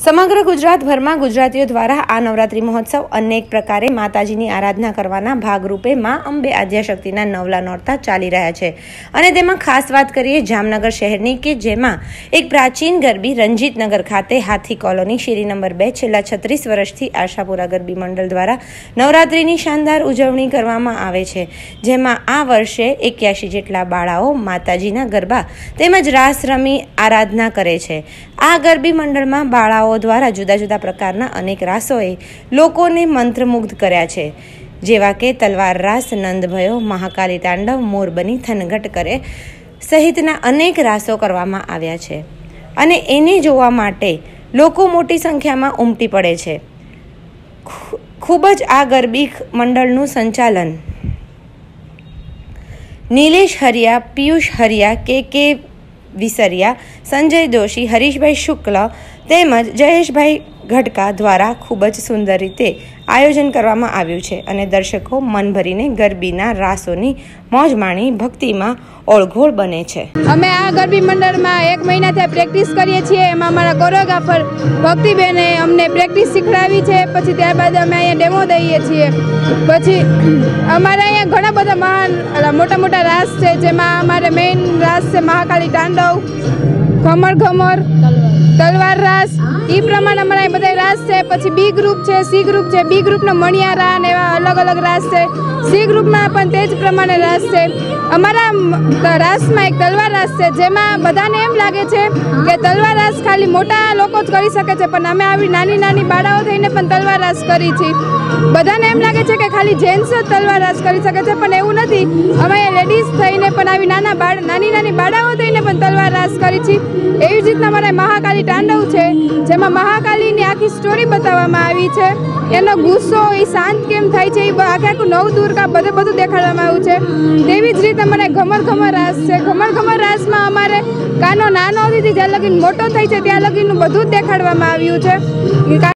સમગ્ર ગુજરાતભરમાં ગુજરાતીઓ દ્વારા આ નવરાત્રિ મહોત્સવ અનેક પ્રકારે માતાજીની આરાધના કરવાના ભાગરૂપે મા અંબે આદ્યાશક્તિના નવલા નોરતા ચાલી રહ્યા છે. અને તેમાં ખાસ વાત કરીએ જામનગર શહેરની કે જેમાં એક પ્રાચીન ગરબી રંજીતનગર ખાતે હાથી કોલોની શેરી નંબર બે છેલ્લા છત્રીસ વર્ષથી આશાપુરા ગરબી મંડળ દ્વારા નવરાત્રિની શાનદાર ઉજવણી કરવામાં આવે છે. જેમાં આ વર્ષે એક્યાસી જેટલા બાળાઓ માતાજીના ગરબા તેમજ રાસ રમી આરાધના કરે છે. આ ગરબી મંડળમાં બાળાઓ દ્વારા જુદા જુદા પ્રકારના અનેક રાસોએ લોકોને મંત્રમુગ્ધ કર્યા છે. જેવા કે તલવાર રાસ નંદભયો મહાકાલી તાંડવ મોરબની થનગટ કરે સહિતના અનેક રાસો કરવામાં આવ્યા છે. અને એને જોવા માટે લોકો મોટી સંખ્યામાં ઉમટી પડે છે. ખૂબ જ આ ગરબી મંડળનું સંચાલન નિલેશ હરિયા, પિયુષ હરિયા કે કે વિસરિયા સંજય દોશી હરીશભાઈ શુક્લ તેમજ જયેશભાઈ ઘટકા દ્વારા ખૂબ જ સુંદર રીતે આયોજન કરવામાં આવ્યું છે અને દર્શકો મન ભરીને ગરબીના રાસોની મોજ માણી ભક્તિમાં ઓળઘોળ બને છે. અમે આ ગરબી મંડળમાં એક મહિનાથી પ્રેક્ટિસ કરીએ છીએ. એમાં અમારા કોરિયોગ્રાફર ભક્તિબેને અમને પ્રેક્ટિસ શીખડાવી છે. પછી ત્યારબાદ અમે અહીંયા ડેમો દઈએ છીએ. પછી અમારે અહીંયા ઘણા બધા મહાન મોટા મોટા રાસ છે, જેમાં અમારે મેઇન રાસ છે મહાકાળી તાંડવ ઘમર ઘમર રાસ. એ પ્રમાણે અમારા એ બધા રાસ છે. પછી બી ગ્રુપ છે, સી ગ્રુપ છે. બી ગ્રુપનો મણિયારા અને એવા અલગ અલગ રાસ છે. સી ગ્રુપમાં પણ તે જ પ્રમાણે રાસ છે. અમારા રાસમાં એક તલવાર રાસ છે, જેમાં બધાને એમ લાગે છે કે તલવાર રાસ ખાલી મોટા લોકો જ કરી શકે છે, પણ અમે આવી નાની નાની બાળાઓ થઈને પણ તલવાર રાસ કરી છે. બધાને એમ લાગે છે કે ખાલી જેન્ટ્સ જ તલવાર રાસ કરી શકે છે, પણ એવું નથી. અમે લેડીઝ થઈને પણ આવી નાના બાળ, નાની નાની બાળાઓ રાસ કરી છે. એવી જ રીતના મને મહાકાલી તાંડવ છે, જેમાં મહાકાલીની આખી સ્ટોરી બતાવવામાં આવી છે. એનો ગુસ્સો, એ શાંત કેમ થાય છે, એ આખે આખું નવ દુર્ગા બધે બધું દેખાડવામાં આવ્યું છે. તેવી જ રીતે મને ઘમર ઘમર રાસ છે. ઘમર ઘમર રાસમાં અમારે કાનો નાનો હતી જ્યાં લગીન મોટો થાય છે, ત્યાં લગીનનું બધું જ દેખાડવામાં આવ્યું છે.